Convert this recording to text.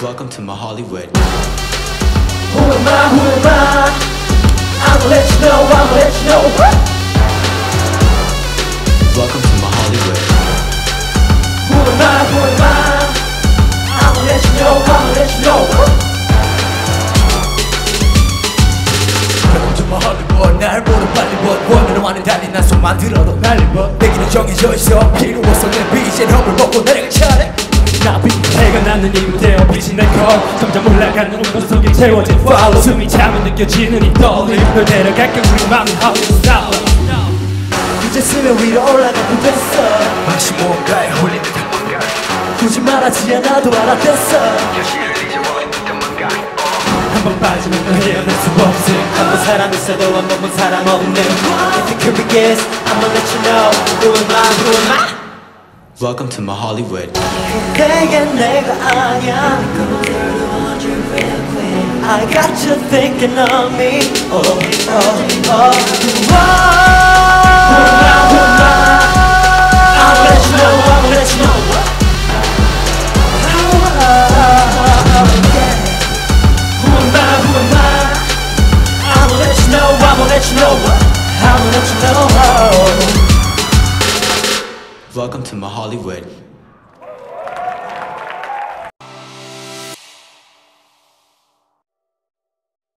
Welcome to my Hollywood. Who am I? Who am I? I'ma let you know. I'ma let you know. Welcome to my Hollywood. Who am I? Who am I? I'ma let you know. I'ma let you know. Welcome to my Hollywood. 날 보러 빨리 본 원으로 와는 달리 난 손만 들어도 본 내기는 정해져 있어 필요 없어 내 빚엔 험을 먹고 내려갈 차례 나비 해가 나는 이 무대에 빛이 날걸 점점 올라가는 온도 속에 채워진 follow 숨이 차면 느껴지는 이 떨림. 널 데려갈게 우리 맘이 Hollywood style 이제 쓰면 위로 올라가고 됐어. 마치 뭔가에 홀린 듯한 뭔가. 굳이 말하지 않아도 알아댔어. 현실을 잊어버린 듯한 뭔가. 한번 빠지면 너 헤어날 수 없음 한번 사람 있어도 한 번만 사람 없는 If you could be guess I'ma let you know. Who am I, who am I Welcome to my Hollywood. I got you thinking of me. Oh, oh, oh. Welcome to my Hollywood.